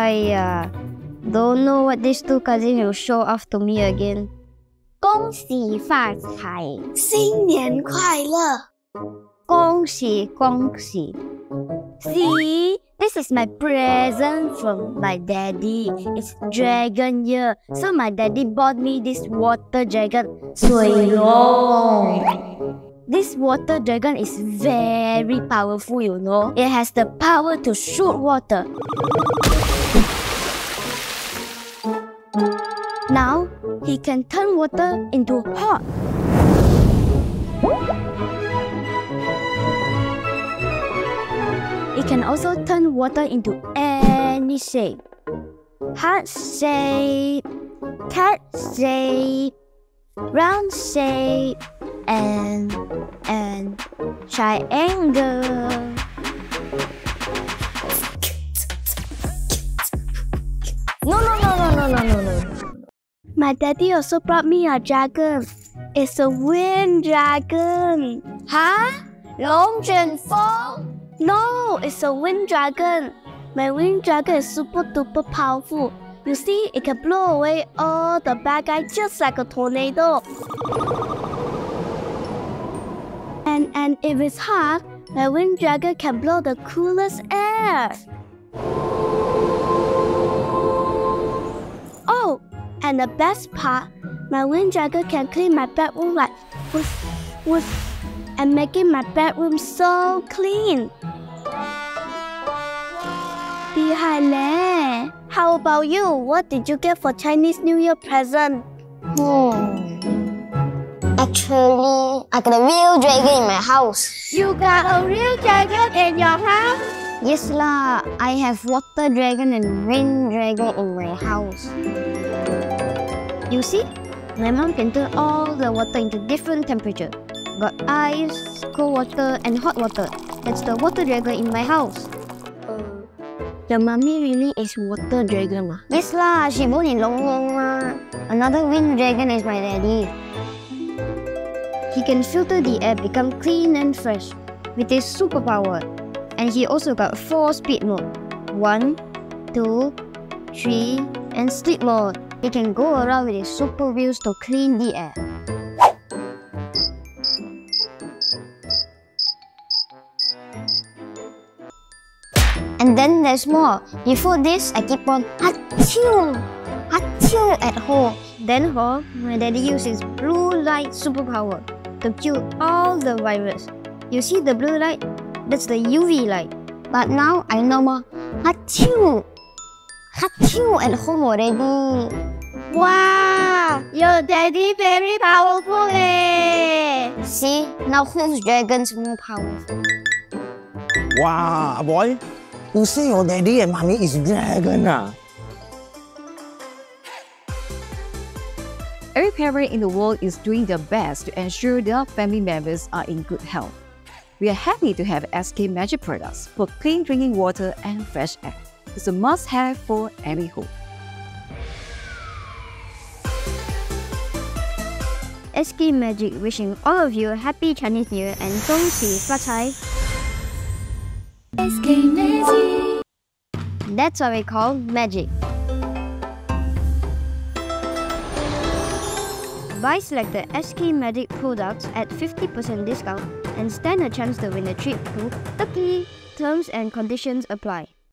Aiya, don't know what these two cousins will show off to me again. 恭喜发财，新年快乐！恭喜恭喜。See, this is my present from my daddy. It's dragon year. So my daddy bought me this water dragon. 水龙. This water dragon is very powerful, you know. It has the power to shoot water. Now, he can turn water into hot. It can also turn water into any shape. Heart shape, cat shape, round shape, and and triangle. My daddy also brought me a dragon. It's a wind dragon. Huh? Long and Feng? No, it's a wind dragon. My wind dragon is super duper powerful. You see, it can blow away all the bad guys just like a tornado. And and if it's hot, my wind dragon can blow the coolest air. And the best part, my wind dragon can clean my bedroom like with with and making my bedroom so clean. Behind How about you? What did you get for Chinese New Year present? Hmm. Actually, I got a real dragon in my house. You got a real dragon in your house? Yes lah, I have water dragon and rain dragon in my house. You see, my mom can turn all the water into different temperature. Got ice, cold water, and hot water. That's the water dragon in my house. The mummy really is water dragon ah? Yes lah, she born in Long Long lah. Another wind dragon is my daddy. He can filter the air, become clean and fresh with his superpower. And he also got 4 speed mode. 1, 2, 3, and sleep mode. He can go around with his super wheels to clean the air. And then there's more. Before this, I keep on achoo, achoo at home. Then ho, my daddy uses blue light superpower to kill all the virus. You see the blue light? That's the UV light. But now I no more achoo, achoo at home already. Wow, your daddy very powerful eh. See, now whose dragon's more powerful? Wow, boy, you say your daddy and mommy is dragon ah? Every parent in the world is doing their best to ensure their family members are in good health. We are happy to have SK Magic products for clean drinking water and fresh air is a must-have for any home. SK Magic wishing all of you a happy Chinese New Year and Zhong Qi Fatai. SK Magic. That's what we call magic. Buy selected SK Magic products at 50% discount and stand a chance to win a trip to Turkey. Terms and conditions apply.